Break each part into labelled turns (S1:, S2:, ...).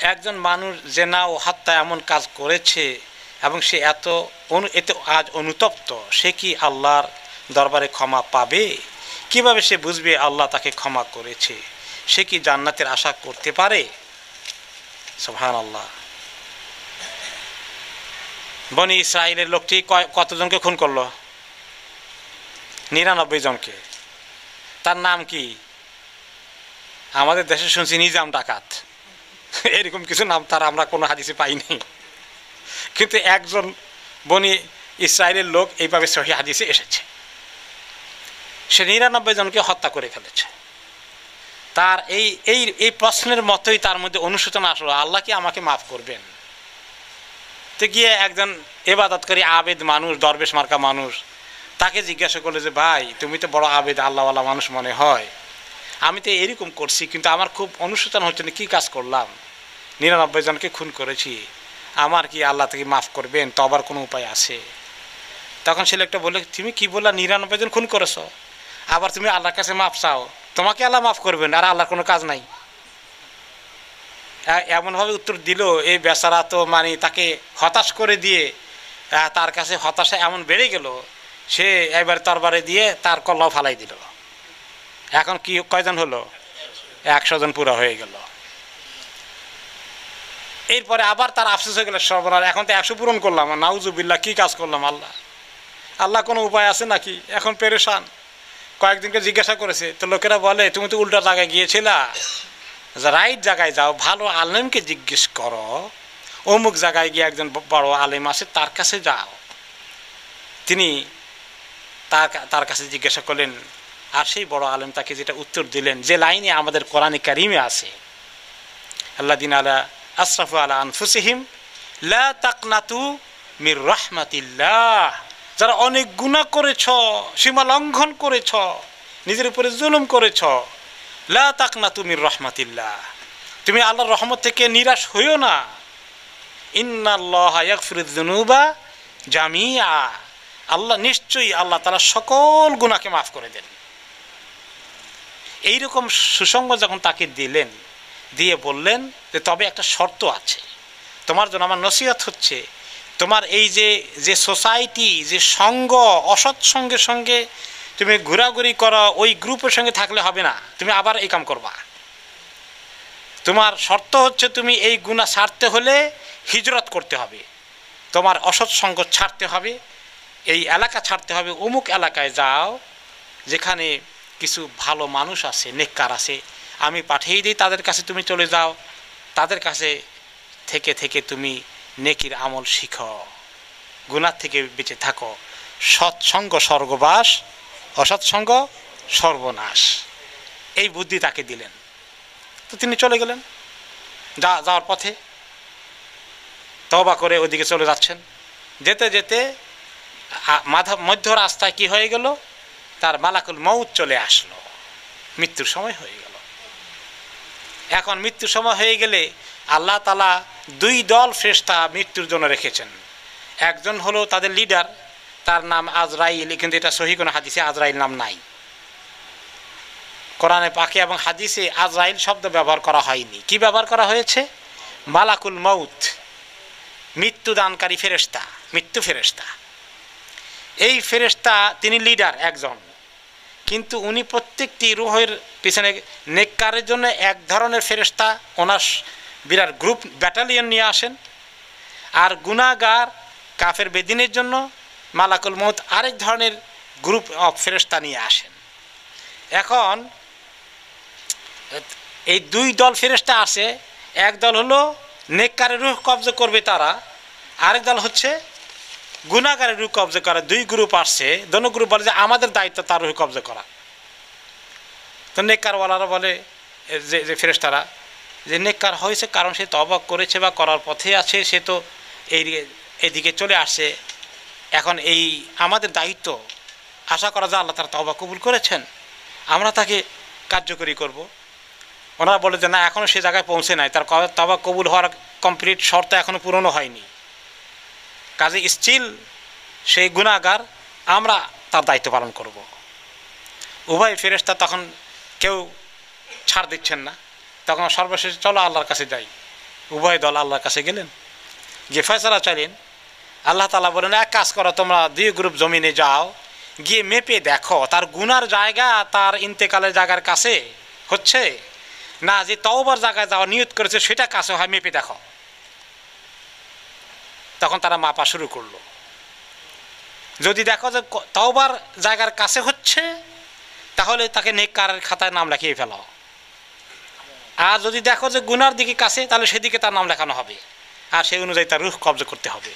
S1: একজন মানুষ যে না, ও হত্যা এমন কাজ করেছে এবং সে এত অনু, এতে আজ অনুতপ্ত, সে কি আল্লাহর দরবারে ক্ষমা পাবে? কীভাবে সে বুঝবে আল্লাহ তাকে ক্ষমা করেছে? সে কি জান্নাতের আশা করতে পারে? সোহান আল্লাহ বনি ইসরায়েলের লোকটি কতজনকে খুন করল? নিরানব্বই জনকে। তার নাম কি? আমাদের দেশে শুনছি নিজাম ডাকাত। এরকম কিছু নাম তারা আমরা কোনো হাদিসে পাইনি। কিন্তু একজন বনি ইসরায়েলের লোক এইভাবে সহি হাদিসে এসেছে। সে নিরানব্বই জনকে হত্যা করে ফেলেছে। তার এই এই এই প্রশ্নের মতোই তার মধ্যে অনুশোচনা আসলো, আল্লাহ কি আমাকে মাফ করবেন? তো গিয়ে একজন এবাদতকারী আবেদ মানুষ, দরবেশ মার্কা মানুষ, তাকে জিজ্ঞাসা করল যে, ভাই, তুমি তো বড় আবেদ, আল্লাহওয়ালা মানুষ মনে হয়। আমি তো এরকম করছি, কিন্তু আমার খুব অনুশোচনা হচ্ছে না কী কাজ করলাম? নিরানব্বই জনকে খুন করেছি। আমার কি আল্লাহ থেকে মাফ করবেন? তো আবার কোনো উপায় আছে? তখন সে লোকটা বলে তুমি কি বললা নিরানব্বই জন খুন করেছ? আবার তুমি আল্লাহর কাছে মাফ চাও? তোমাকে আল্লাহ মাফ করবেন, আর আল্লাহর কোনো কাজ নাই। এমনভাবে উত্তর দিল, এই বেচারা তো মানে তাকে হতাশ করে দিয়ে তার কাছে হতাশা এমন বেড়ে গেল, সে এবার তরবারে দিয়ে তার কল্লাও ফালাই দিল। এখন কি, কয়জন হলো? একশো জন পুরো হয়ে গেল। এরপরে আবার তার আফসোস হয়ে গেল, সর্বনাশ। এখন তো একশো পূরণ করলাম নাউজুবিল্লা কি কাজ করলাম আল্লাহ? আল্লাহ কোনো উপায় আছে নাকি? এখন পেরেশান। কয়েকদিনকে জিজ্ঞাসা করেছে, তো লোকেরা বলে, তুমি তো উল্টা জায়গায় গিয়েছিলা। রাইট জায়গায় যাও, ভালো আলেমকে জিজ্ঞেস করো। অমুক জায়গায় গিয়ে একজন বড় আলেম আছে, তার কাছে যাও। তিনি তার তার কাছে জিজ্ঞাসা করলেন, আর সেই বড় আলেম তাকে যেটা উত্তর দিলেন, যে লাইনে আমাদের কোরআনে কারিমে আছে, আল্লাহ দিন আলা আশরাফু আলা আনফুসিহিম, লা তাকনাতু মির রহমাতিল্লাহ। যারা অনেক গুণা করেছ, সীমা লঙ্ঘন করেছ, নিজের উপরে জুলুম করেছ, লা তাকনা তুমি রহমাতিল্লাহ। তুমি আল্লাহর রহমত থেকে নিরাশ হইও না। ইন্নাল্লাহবা জামিয়া আল্লাহ নিশ্চয়ই আল্লাহ তারা সকল গুণাকে মাফ করে দেন। এইরকম সুসঙ্গ যখন তাকে দিলেন দিয়ে বললেন যে, তবে একটা শর্ত আছে। তোমার জন্য আমার নসিহত হচ্ছে। তোমার এই যে যে সোসাইটি যে সঙ্গ, অসৎ সঙ্গের সঙ্গে তুমি ঘোরাঘুরি করো, ওই গ্রুপের সঙ্গে থাকলে হবে না। তুমি আবার এই কাম করবা। তোমার শর্ত হচ্ছে তুমি এই গুণা ছাড়তে হলে হিজরত করতে হবে। তোমার অসৎ সঙ্গ ছাড়তে হবে। এই এলাকা ছাড়তে হবে। অমুক এলাকায় যাও, যেখানে কিছু ভালো মানুষ আছে, নেককার আছে। আমি পাঠিয়ে দিই, তাদের কাছে তুমি চলে যাও। তাদের কাছে থেকে থেকে তুমি নেকির আমল শিখো। গুণার থেকে বেঁচে থাকো। সৎসঙ্গ স্বর্গবাস, অসৎসঙ্গ সর্বনাশ। এই বুদ্ধি তাকে দিলেন। তো তিনি চলে গেলেন। যা, যাওয়ার পথে তবা করে ওদিকে চলে যাচ্ছেন। যেতে যেতে মাধব, মধ্য রাস্তায় কি হয়ে গেল? তার মালাকুল মৌত চলে আসলো। মৃত্যুর সময় হয়ে গেল। এখন মৃত্যুর সময় হয়ে গেলে আল্লাহ তালা দুই দল ফ্রেস্তা মৃত্যুর জন্য রেখেছেন। একজন হলো তাদের লিডার, তার নাম আজরাইল, কিন্তু এটা সহি কোনো হাদিসে আজরাইল নাম নাই। কোরআনে পাখি এবং হাদিসে আজরাইল শব্দ ব্যবহার করা হয়নি। কি ব্যবহার করা হয়েছে? মালাকুল মৌত মৃত্যুদানকারী ফেরেস্তা মৃত্যু ফেরেস্তা এই ফেরেস্তা তিনি লিডার একজন, কিন্তু উনি প্রত্যেকটি রুহের পিছনে নেককারের জন্য এক ধরনের ফেরেস্তা ওনার বিরাট গ্রুপ ব্যাটালিয়ন নিয়ে আসেন। আর গুনাগার কাফের বেদিনের জন্য মালাকুল মত আরেক ধরনের গ্রুপ অফ ফেরেস্তা নিয়ে আসেন। এখন এই দুই দল ফেরেস্তা আসে। এক দল হলো নেককারের রুহ কবজা করবে তারা, আরেক দল হচ্ছে গুণাগারের রুহ কবজা করা। দুই গ্রুপ আসছে। দোনো গ্রুপ বলে যে আমাদের দায়িত্ব তার রুহ কবজা করা। তো নেককারওয়ালারা বলে যে যে ফেরেস্তারা যে নেককার হয়েছে কারণ সে তবাক করেছে বা করার পথে আছে, সে তো এই এদিকে চলে আসছে। এখন এই আমাদের দায়িত্ব, আশা করা যায় আল্লাহ তারা তবা কবুল করেছেন। আমরা তাকে কার্যকরী করব। ওনারা বলে যে, না এখনও সে জায়গায় পৌঁছে নাই। তার তবা কবুল হওয়ার কমপ্লিট শর্ত এখনও পূরণও হয়নি। কাজে স্টিল সেই গুণাগার আমরা তার দায়িত্ব পালন করব। উভয় ফেরেস্তা তখন কেউ ছাড় দিচ্ছেন না। তখন সর্বশেষ চলো আল্লাহর কাছে যাই। উভয় দল আল্লাহর কাছে গেলেন। গিয়ে ফয়সালা চাইলেন। আল্লাহ তালা বলেন এক কাজ করো, তোমরা দুই গ্রুপ জমিনে যাও। গিয়ে মেপে দেখো, তার গুনার জায়গা তার ইন্তেকালের জায়গার কাছে হচ্ছে? না, যে তওবার জায়গায় যাওয়া নিয়ত করেছে, সেটা কাছে হয়, মেপে দেখো। তখন তারা মাপা শুরু করল। যদি দেখো যে তওবার জায়গার কাছে হচ্ছে তাহলে তাকে নেক নেককারের খাতায় নাম লেখিয়ে ফেলাও আর যদি দেখো যে গুনার দিকে কাছে, তাহলে সেদিকে তার নাম লেখানো হবে। আর সেই অনুযায়ী তার রুখ কবজ করতে হবে।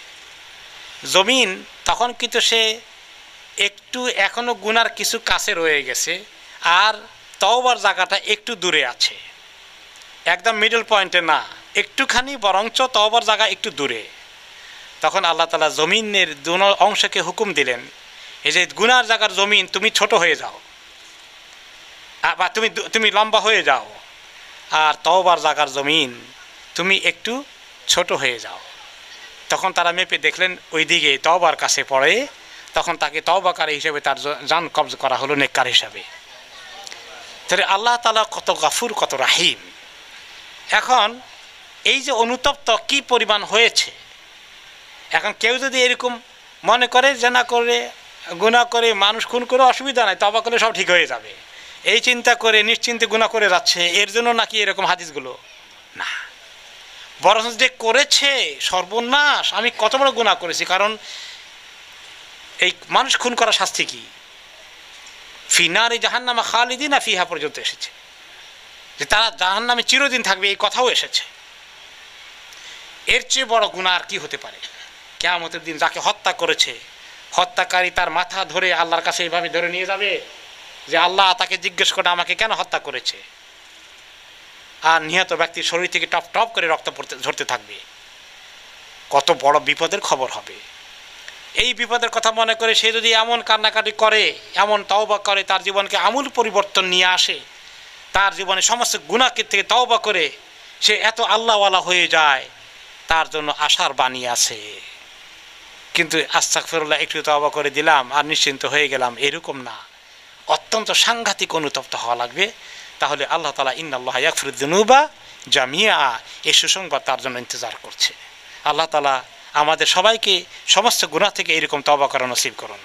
S1: জমিন, তখন কিন্তু সে একটু এখনও গুনার কিছু কাছে রয়ে গেছে, আর তওবার জায়গাটা একটু দূরে আছে। একদম মিডল পয়েন্টে না, একটুখানি বরঞ্চ তওবার জায়গা একটু দূরে। তখন আল্লাহ তালা জমিনের দুনো অংশকে হুকুম দিলেন, এই যে গুনার জায়গার জমিন, তুমি ছোট হয়ে যাও। বা তুমি তুমি লম্বা হয়ে যাও। আর তওবার জায়গার জমিন তুমি একটু ছোট হয়ে যাও। তখন তারা মেপে দেখলেন ওই দিকে তওবার কাছে পড়ে। তখন তাকে তওবাকারী হিসেবে তার জান কবজ করা হলো, নেককার হিসাবে। তাহলে আল্লাহ তালা কত গাফুর, কত রাহিম। এখন এই যে অনুতপ্ত কি পরিমাণ হয়েছে, এখন কেউ যদি এরকম মনে করে, জেনা করে গুণা করে, মানুষ খুন করে, অসুবিধা নাই তবা করলে সব ঠিক হয়ে যাবে। এই চিন্তা করে, নিশ্চিন্তে গুণা করে যাচ্ছে, এর জন্য নাকি এরকম হাদিসগুলো? না। বরং যে করেছে সর্বনাশ, আমি কত বড় গুণা করেছি, কারণ এই মানুষ খুন করা শাস্তি কি? ফিনারি জাহান্নামা খালিদিন না ফিহা পর্যন্ত এসেছে। যে তারা জাহান্নামে চিরদিন থাকবে, এই কথাও এসেছে। এর চেয়ে বড় গুণা আর কি হতে পারে? কেয়ামতের দিন যাকে হত্যা করেছে, হত্যাকারী তার মাথা ধরে আল্লাহর কাছে এইভাবে ধরে নিয়ে যাবে। যে আল্লাহ তাকে জিজ্ঞেস করে আমাকে কেন হত্যা করেছে? আর নিহত ব্যক্তির শরীর থেকে টপ টপ করে রক্ত পড়তে, ঝরতে থাকবে। কত বড় বিপদের খবর হবে। এই বিপদের কথা মনে করে সে যদি এমন কান্নাকাটি করে, এমন তওবা করে, তার জীবনকে আমূল পরিবর্তন নিয়ে আসে, তার জীবনে সমস্ত গুণাকে থেকে তওবা করে সে এত আল্লাহওয়ালা হয়ে যায়, তার জন্য আশার বাণী আছে। কিন্তু আস্তাক ফেরুল্লাহ একটু তওবা করে দিলাম আর নিশ্চিন্ত হয়ে গেলাম, এরকম না। অত্যন্ত সাংঘাতিক অনুতপ্ত হওয়া লাগবে। তাহলে আল্লাহ তালা ইন্নাল্লাহ ইয়াকফরুদ্দিনুবা জামিয়া এ সুসংবাদ তার জন্য ইন্তজার করছে। আল্লাহ তালা আমাদের সবাইকে সমস্ত গুণা থেকে এরকম তবা করা নসিব করুন।